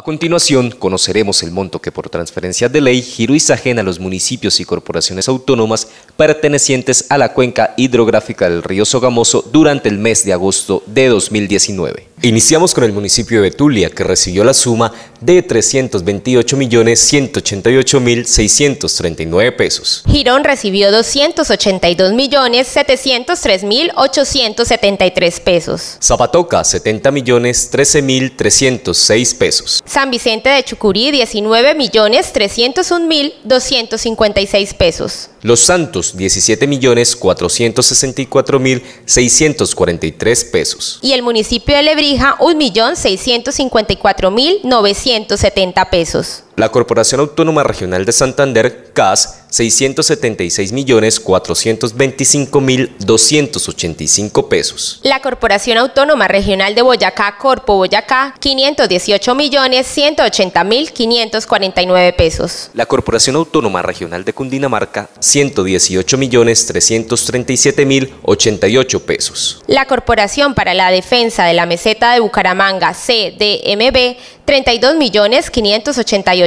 A continuación, conoceremos el monto que por transferencia de ley giró Isagen a los municipios y corporaciones autónomas pertenecientes a la cuenca hidrográfica del río Sogamoso durante el mes de agosto de 2019. Iniciamos con el municipio de Betulia, que recibió la suma de 328.188.639 pesos. Girón recibió 282.703.873 pesos. Zapatoca, 70.013.306 pesos. San Vicente de Chucurí, 19.301.256 pesos. Los Santos, 17.464.643 pesos. Y el municipio de Lebrija, 1.654.970 pesos. La Corporación Autónoma Regional de Santander, CAS, 676.425.285 pesos. La Corporación Autónoma Regional de Boyacá, Corpo Boyacá, 518.180.549 pesos. La Corporación Autónoma Regional de Cundinamarca, 118.337.088 pesos. La Corporación para la Defensa de la Meseta de Bucaramanga, CDMB,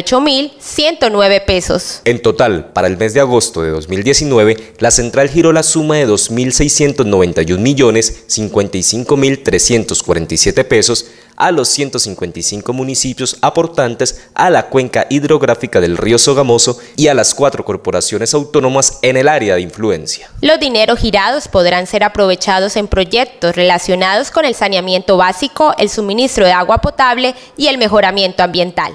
32.588.109 pesos. En total, para el mes de agosto de 2019, la central giró la suma de 2.691.055.347 pesos a los 155 municipios aportantes a la cuenca hidrográfica del río Sogamoso y a las cuatro corporaciones autónomas en el área de influencia. Los dineros girados podrán ser aprovechados en proyectos relacionados con el saneamiento básico, el suministro de agua potable y el mejoramiento ambiental.